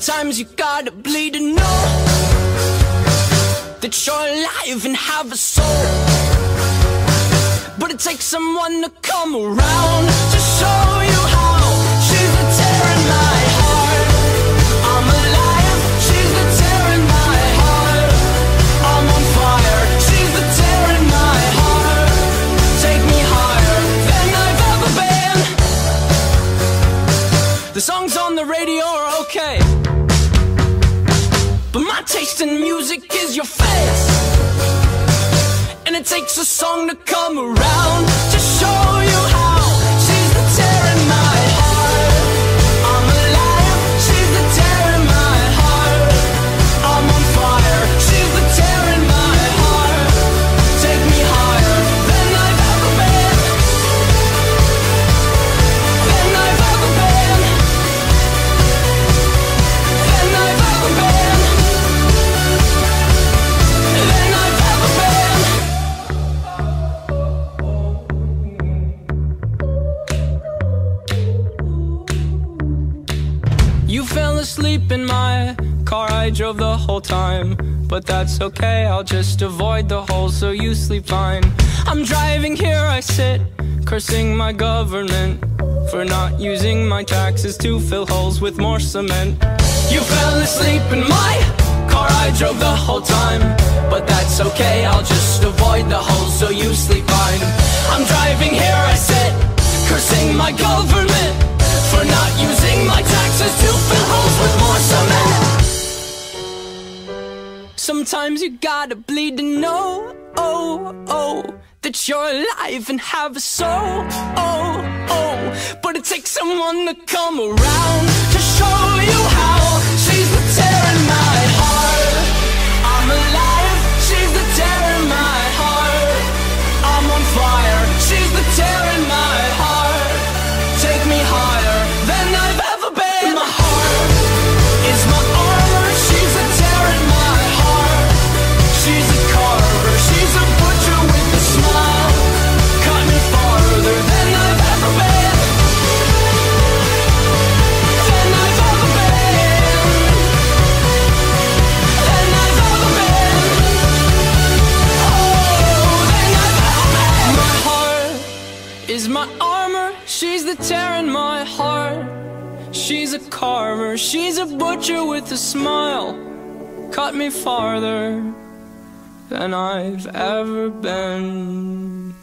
Sometimes you gotta bleed to know that you're alive and have a soul. But it takes someone to come around to show you how. She's the tear in my heart. I'm alive. She's the tear in my heart. I'm on fire. She's the tear in my heart. Take me higher than I've ever been. The songs on the radio are okay. But my taste in music is your face. And it takes a song to come around You fell asleep in my car, I drove the whole time. But that's okay, I'll just avoid the hole so you sleep fine. I'm driving here, I sit, cursing my government for not using my taxes to fill holes with more cement. You fell asleep in my car, I drove the whole time. But that's okay, I'll just avoid the holes so you sleep fine. To fill holes with more cement. Sometimes you gotta bleed to know, oh, oh, that you're alive and have a soul, oh, oh. But it takes someone to come around to show you how. She's the tear in my heart. I'm alive. She's the tear in my heart. I'm on fire. She's the tear in my my armor. She's the tear in my heart. She's a carver. She's a butcher with a smile. Cut me farther than I've ever been.